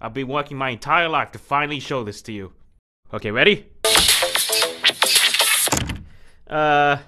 I've been working my entire life to finally show this to you. Okay, ready? Uh.